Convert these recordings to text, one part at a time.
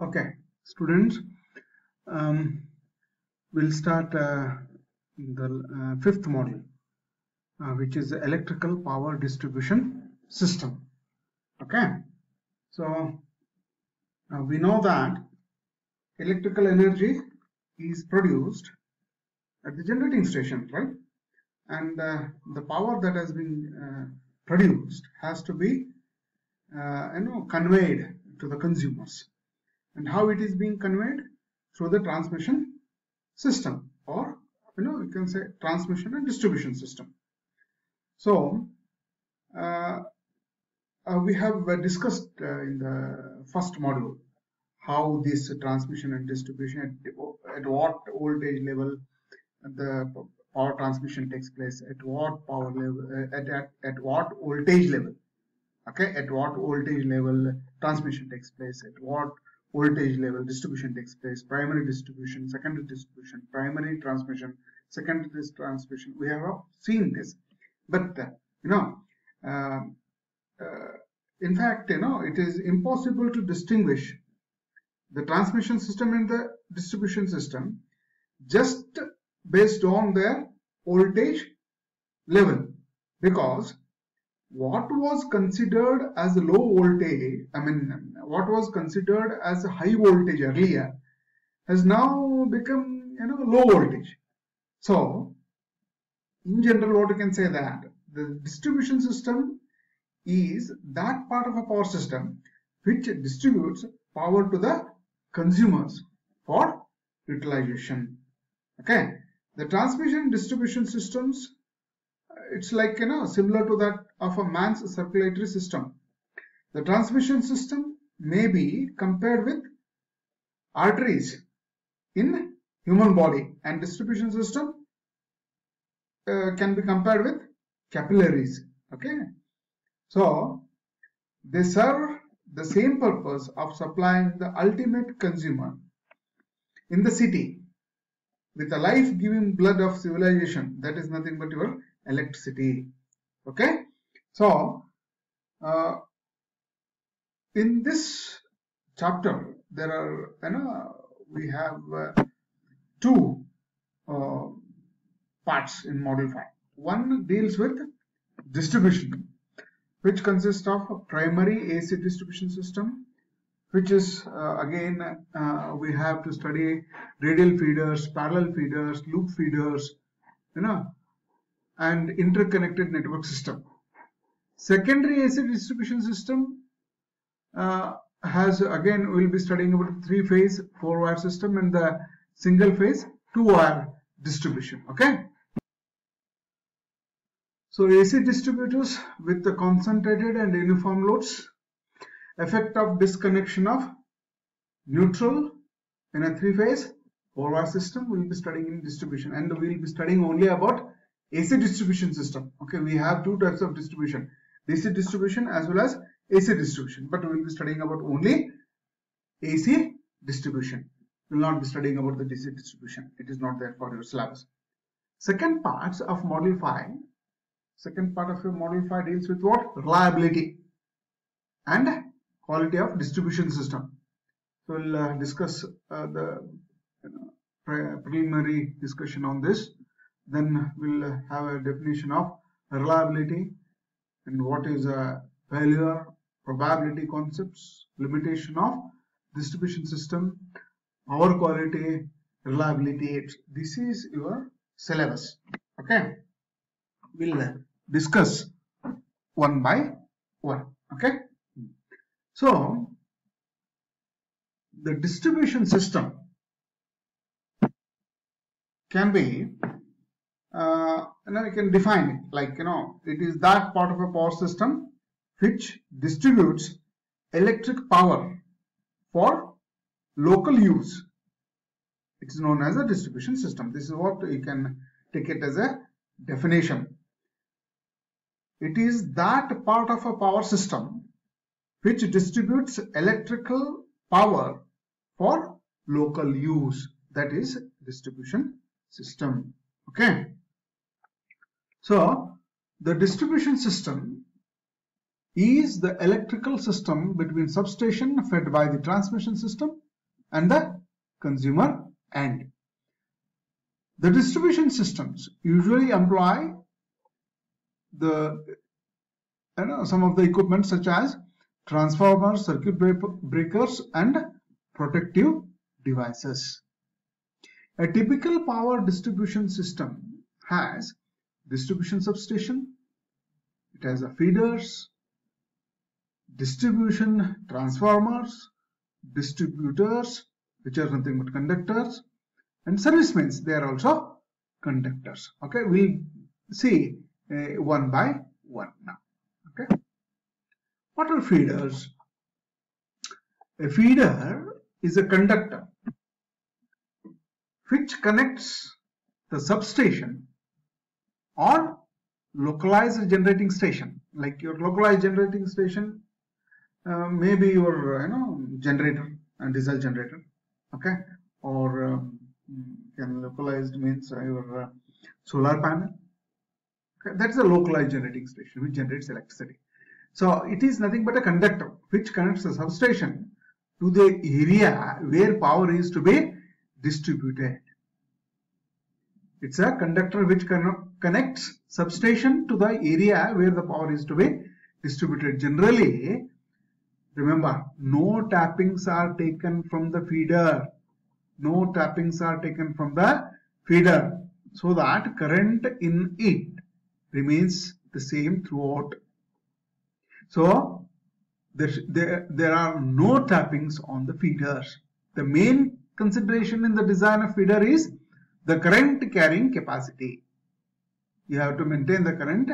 Okay, students, um, we'll start uh, the uh, fifth module, uh, which is the electrical power distribution system. Okay, so we know that electrical energy is produced at the generating station, right? And uh, the power that has been uh, produced has to be, uh, you know, conveyed to the consumers and how it is being conveyed through the transmission system or you know you can say transmission and distribution system. So uh, uh, we have uh, discussed uh, in the first module how this transmission and distribution at, at what voltage level the power transmission takes place at what power level uh, at, at, at what voltage level okay? At what voltage level transmission takes place at what voltage level distribution takes place. Primary distribution secondary distribution primary transmission secondary transmission. We have seen this. But uh, you know um, uh, in fact you know it is impossible to distinguish the transmission system and the distribution system just based on their voltage level. Because what was considered as low voltage, I mean, what was considered as a high voltage earlier has now become, you know, low voltage. So, in general, what you can say that the distribution system is that part of a power system which distributes power to the consumers for utilization. Okay. The transmission distribution systems it's like you know similar to that of a man's circulatory system the transmission system may be compared with arteries in human body. And distribution system uh, can be compared with capillaries. Okay? So they serve the same purpose of supplying the ultimate consumer in the city with the life-giving blood of civilization. That is nothing but your electricity. Okay? So uh, in this chapter there are you know we have uh, two uh, parts in model 5 one deals with distribution which consists of a primary AC distribution system which is uh, again uh, we have to study radial feeders parallel feeders loop feeders you know and interconnected network system. Secondary AC distribution system uh, has again we'll be studying about three phase four wire system and the single phase two wire distribution okay so AC distributors with the concentrated and uniform loads effect of disconnection of neutral in a three phase four wire system we'll be studying in distribution and we'll be studying only about AC distribution system. Okay, we have two types of distribution, DC distribution as well as AC distribution. But we will be studying about only AC distribution. We will not be studying about the DC distribution. It is not there for your syllabus. Second part of module 5, second part of your module 5 deals with what? Reliability and quality of distribution system. So we'll uh, discuss uh, the you know, pre preliminary discussion on this then we'll have a definition of reliability and what is a failure probability concepts limitation of distribution system power quality reliability. This is your syllabus. Okay? We'll discuss one by one. Okay? So the distribution system can be uh, you know you can define it. Like you know it is that part of a power system which distributes electric power for local use. It is known as a distribution system. This is what you can take it as a definition. It is that part of a power system which distributes electrical power for local use. That is distribution system. Okay. So the distribution system is the electrical system between substation fed by the transmission system and the consumer end. The distribution systems usually employ the you know, some of the equipment such as transformers, circuit breakers and protective devices. A typical power distribution system has distribution substation, it has a feeders, distribution transformers, distributors, which are nothing but conductors, and service mains, they are also conductors. Okay, we'll see uh, one by one now. Okay, what are feeders? A feeder is a conductor which connects the substation or localized generating station like your localized generating station uh, maybe your you know generator and diesel generator okay? Or um, can localized means uh, your uh, solar panel. Okay that's a localized generating station which generates electricity. So it is nothing but a conductor which connects the substation to the area where power is to be distributed. It's a conductor which connects substation to the area where the power is to be distributed. Generally, remember, no tappings are taken from the feeder. No tappings are taken from the feeder so that current in it remains the same throughout. So, there, there, there are no tappings on the feeders. The main consideration in the design of feeder is the current carrying capacity. You have to maintain the current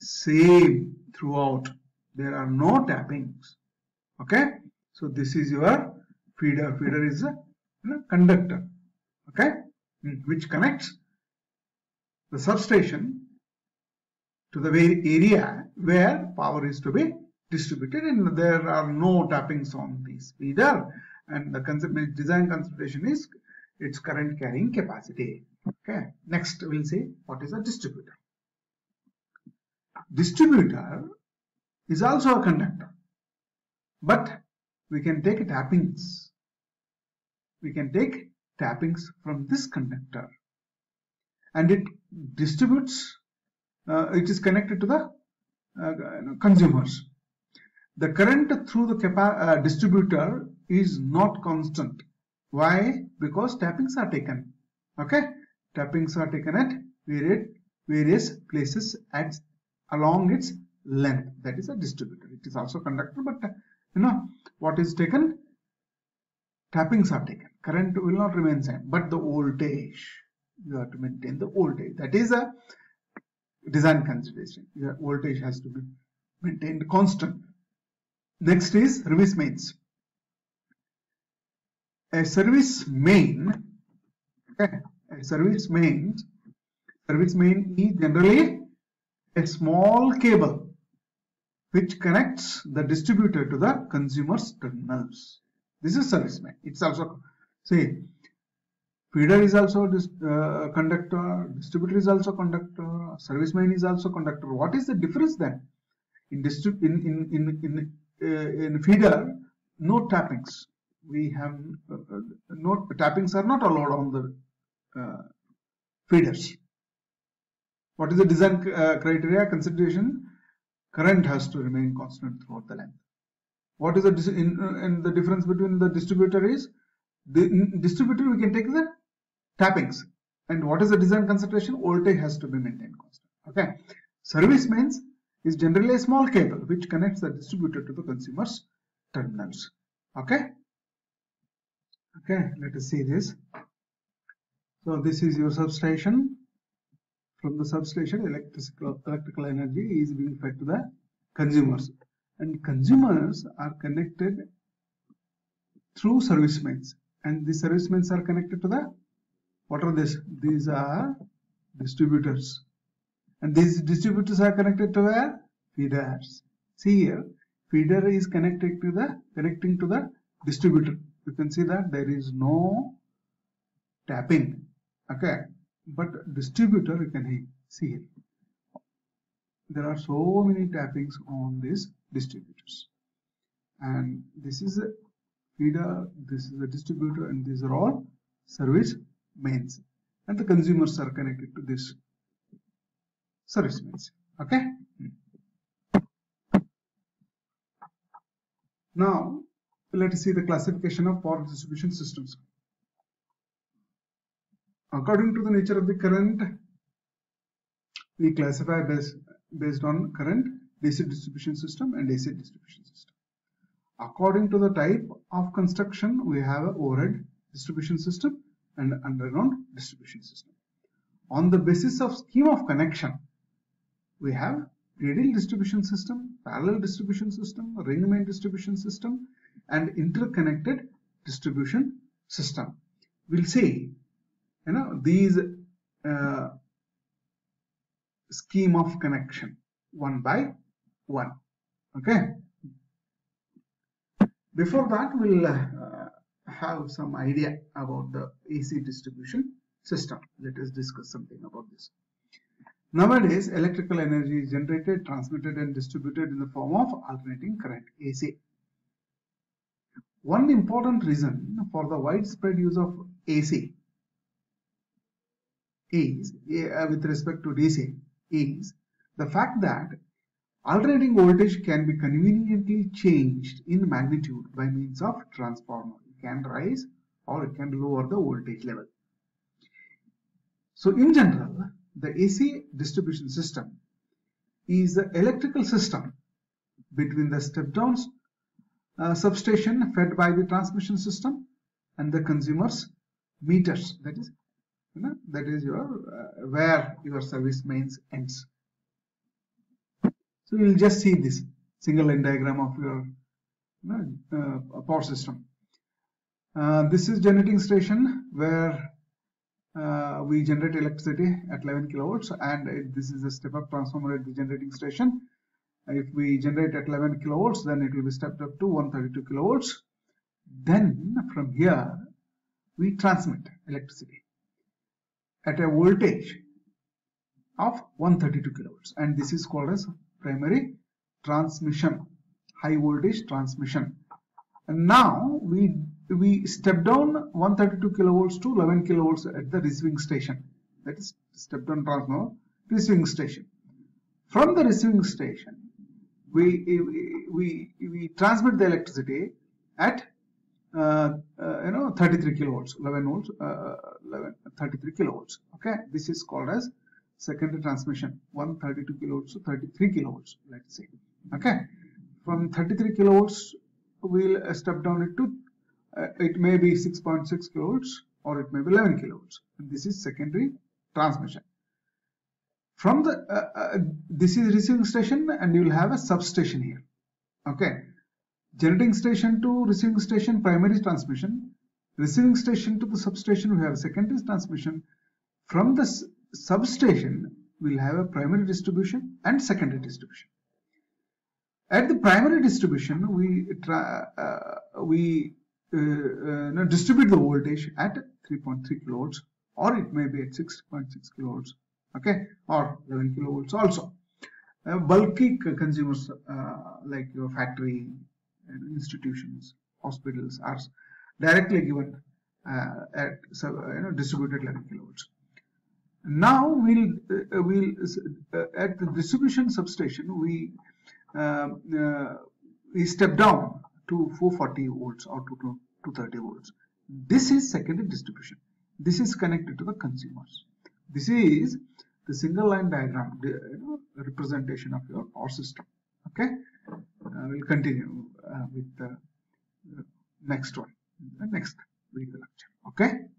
same throughout. There are no tappings. Okay. So this is your feeder. Feeder is a you know, conductor. Okay. Hmm. Which connects the substation to the area where power is to be distributed and there are no tappings on this feeder and the concept design consideration is its current carrying capacity. Okay. Next, we'll see what is a distributor. Distributor is also a conductor, but we can take tappings. We can take tappings from this conductor and it distributes, uh, it is connected to the uh, consumers. The current through the uh, distributor is not constant why? Because tappings are taken. Okay? Tappings are taken at various, various places at along its length. That is a distributor. It is also conductor, but uh, you know what is taken? Tappings are taken. Current will not remain same, but the voltage you have to maintain the voltage. That is a design consideration. Your voltage has to be maintained constant. Next is service mains a service main okay, a service main service main is generally a small cable which connects the distributor to the consumer's terminals. This is service main it's also see feeder is also this uh, conductor distributor is also conductor service main is also conductor. What is the difference then? In in in in in, uh, in feeder no tappings. We have uh, uh, not tappings are not allowed on the uh, feeders. What is the design uh, criteria consideration? Current has to remain constant throughout the length. What is the in, in the difference between the distributor is the distributor we can take the tappings and what is the design consideration? Voltage has to be maintained constant. Okay. Service mains is generally a small cable which connects the distributor to the consumer's terminals. Okay okay let us see this so this is your substation from the substation electrical electrical energy is being fed to the consumers. And consumers are connected through service mains. And the service mains are connected to the what are these these are distributors. And these distributors are connected to where feeders. See here feeder is connected to the connecting to the distributor. You can see that there is no tapping. Okay but distributor you can see it there are so many tappings on these distributors and this is a feeder, this is a distributor, and these are all service mains. And the consumers are connected to this service mains. Okay. Now, let us see the classification of power distribution systems. According to the nature of the current, we classify based, based on current DC distribution system and AC distribution system. According to the type of construction, we have a overhead distribution system and underground distribution system. On the basis of scheme of connection, we have radial distribution system, parallel distribution system, ring main distribution system, and interconnected distribution system. We'll see, you know, these uh, scheme of connection one by one. Okay. Before that, we'll uh, have some idea about the AC distribution system. Let us discuss something about this. Nowadays, electrical energy is generated, transmitted and distributed in the form of alternating current AC. One important reason for the widespread use of AC is, uh, with respect to DC, is the fact that alternating voltage can be conveniently changed in magnitude by means of transformer. It can rise or it can lower the voltage level. So in general, the AC distribution system is the electrical system between the step-down uh, substation fed by the transmission system and the consumer's meters. That is, you know, that is your uh, where your service mains ends. So you'll just see this single line diagram of your you know, uh, power system. Uh, this is generating station where uh, we generate electricity at 11 kilowatts and this is a step up transformer at the generating station if we generate at 11 kilowatts then it will be stepped up to 132 kilowatts then from here we transmit electricity at a voltage of 132 kilowatts and this is called as primary transmission high voltage transmission and now we we step down 132 kilovolts to 11 kilovolts at the receiving station. That is step down transformer receiving station. From the receiving station, we we we transmit the electricity at uh, uh, you know 33 kilovolts, 11 volts, uh, 11, 33 kilovolts. Okay, this is called as secondary transmission 132 kilovolts to 33 kilovolts. Let's say. Okay, from 33 kilovolts we'll step down it to uh, it may be 6.6 kilovolts or it may be 11 kilovolts. And this is secondary transmission. From the uh, uh, this is receiving station and you will have a substation here. Okay, generating station to receiving station primary transmission. Receiving station to the substation we have secondary transmission. From the substation we will have a primary distribution and secondary distribution. At the primary distribution, we try, uh, we uh, uh, distribute the voltage at 3.3 kilovolts or it may be at 6.6 kilovolts okay or 11 kilovolts also uh, bulky consumers uh, like your factory institutions hospitals are directly given uh, at you know distributed 11 kilovolts now we'll uh, we'll at the distribution substation we we step down to 440 volts or to 230 volts. This is secondary distribution. This is connected to the consumers. This is the single line diagram you know, representation of your power system. Okay, uh, we'll continue uh, with the next one, the next video lecture. Okay.